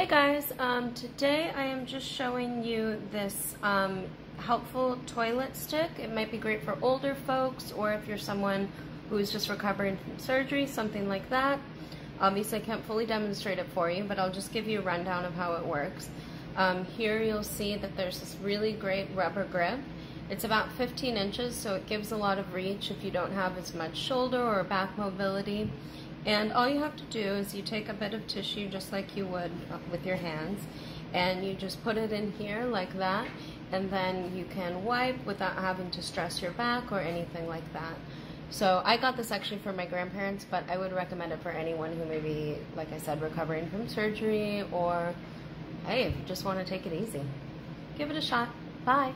Hey guys, um, today I am just showing you this um, helpful toilet stick. It might be great for older folks or if you're someone who's just recovering from surgery, something like that. Obviously I can't fully demonstrate it for you, but I'll just give you a rundown of how it works. Um, here you'll see that there's this really great rubber grip. It's about 15 inches, so it gives a lot of reach if you don't have as much shoulder or back mobility. And all you have to do is you take a bit of tissue just like you would with your hands and you just put it in here like that and then you can wipe without having to stress your back or anything like that. So I got this actually for my grandparents, but I would recommend it for anyone who may be, like I said, recovering from surgery or, hey, if you just want to take it easy. Give it a shot. Bye.